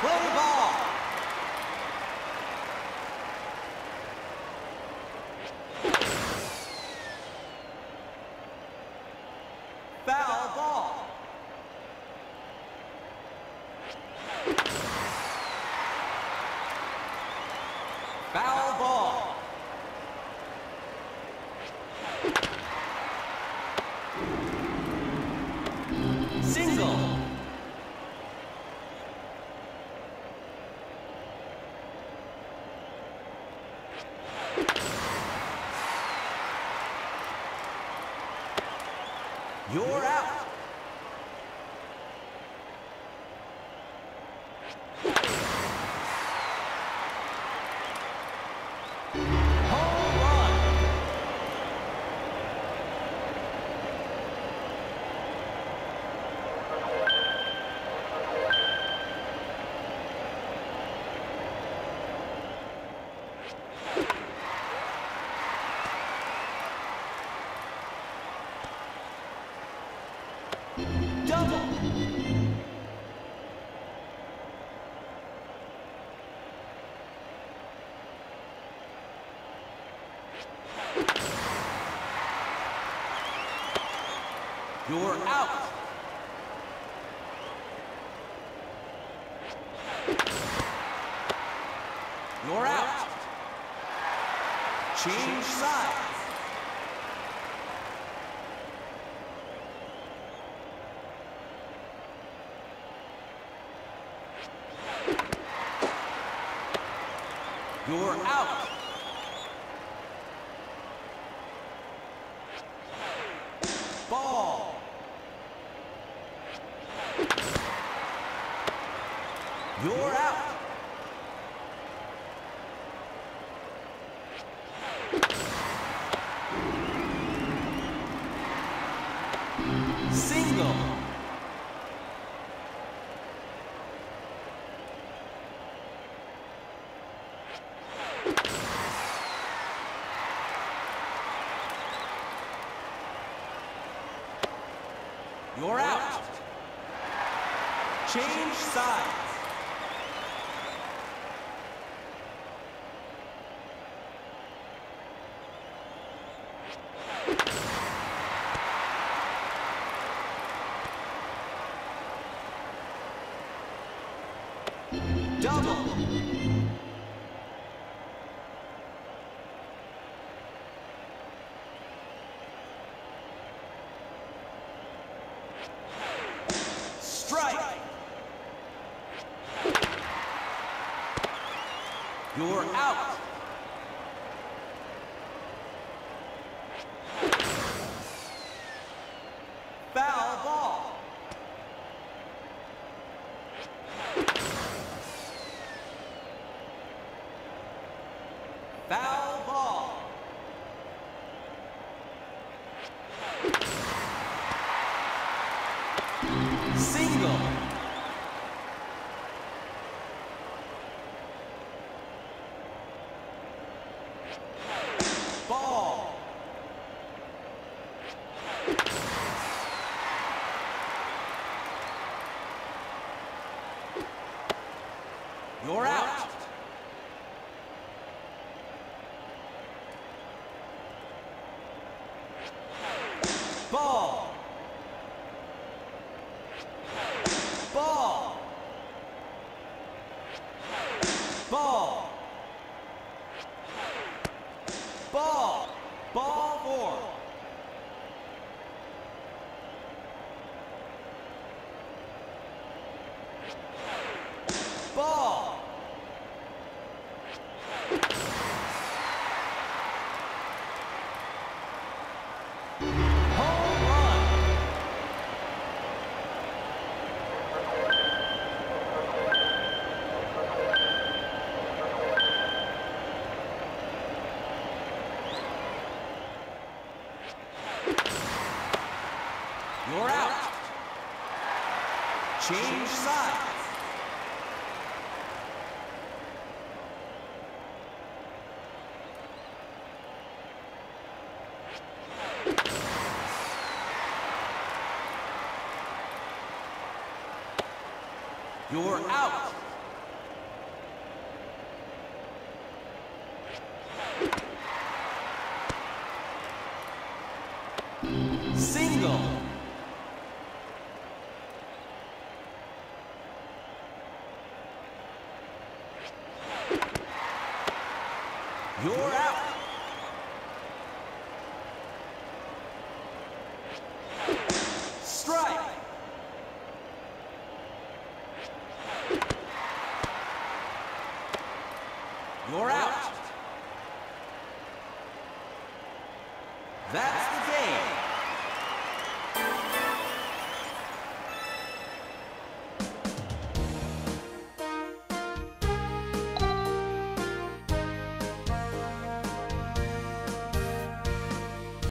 Play ball. You're out. You're out. You're out. Change sides. You're out. Ball. You're out. Single. You're out. Change sides. You're out. Foul ball. change sides. You're out. Single. You're out.